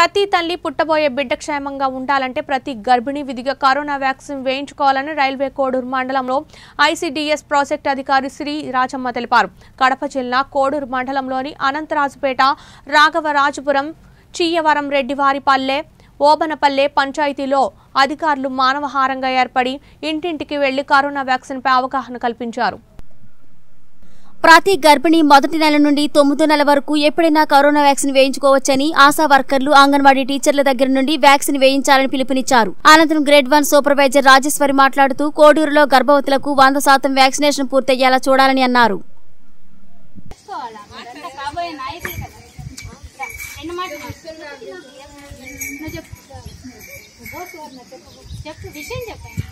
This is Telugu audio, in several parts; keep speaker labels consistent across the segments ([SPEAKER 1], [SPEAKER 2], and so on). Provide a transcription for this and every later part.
[SPEAKER 1] ప్రతి తల్లి పుట్టబోయే బిడ్డ క్షేమంగా ఉండాలంటే ప్రతి గర్భిణీ విధిగా కరోనా వ్యాక్సిన్ వేయించుకోవాలని రైల్వే కోడూరు మండలంలో ఐసీడీఎస్ ప్రాజెక్ట్ అధికారి శ్రీ రాజమ్మ తెలిపారు. కడప జిల్లా కోడూరు మండలంలోని అనంతరాజుపేట రాఘవరాజపురం చీయవరం రెడ్డివారిపల్లె ఓబనపల్లె పంచాయతీలో అధికారులు మానవహారంగా ఏర్పడి ఇంటింటికి వెళ్ళి కరోనా వ్యాక్సిన్పై అవగాహన కల్పించారు.
[SPEAKER 2] ప్రతి గర్భిణి మొదటి నెల నుండి తొమ్మిదో నెల వరకు ఎప్పుడైనా కరోనా వ్యాక్సిన్ వేయించుకోవచ్చని ఆశా వర్కర్లు అంగన్వాడీ టీచర్ల దగ్గర నుండి వ్యాక్సిన్ వేయించాలని పిలుపునిచ్చారు. అనంతరం గ్రేడ్ వన్ సూపర్వైజర్ రాజేశ్వరి మాట్లాడుతూ కోడూరులో గర్భవతులకు వంద శాతం వ్యాక్సినేషన్ పూర్తయ్యేలా చూడాలని అన్నారు.
[SPEAKER 3] చెప్పు విషయం చెప్పండి.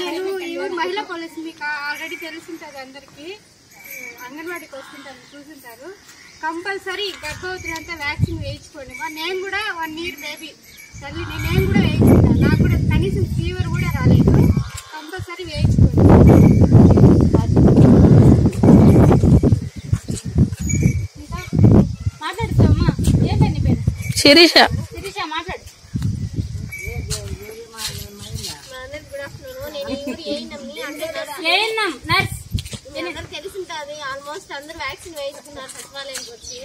[SPEAKER 4] నేను ఈ ఊరు మహిళా పోలీస్ మీకు ఆల్రెడీ తెలుసుంటుంది అందరికి. అంగన్వాడీకి వస్తుంటారు చూసుంటారు. కంపల్సరీ గర్భవతులంతా వ్యాక్సిన్ వేయించుకోండి. మా నేను కూడా వన్ ఇయర్ బేబీ తల్లి నేను కూడా వేయించుకుంటాను నాకు కూడా కనీసం ఫీవర్ కూడా రాలేదు. కంపల్సరీ వేయించుకోండి.
[SPEAKER 3] ఇంకా మాట్లాడుతావమ్మా ఏం పేరు నీ పేరు?
[SPEAKER 5] శిరీష.
[SPEAKER 3] శిరీష మాట్లాడు
[SPEAKER 4] గుడ్ ఆఫ్టర్నూన్ నేను ఈ ఊరు ఏఎన్ఎంని అందరూ
[SPEAKER 3] ఏఎన్ఎం నర్స్.
[SPEAKER 4] తెలుసుంటుంది ఆల్మోస్ట్ అందరూ వ్యాక్సిన్ వేయించుకున్నారు సచివాలయానికి వచ్చి.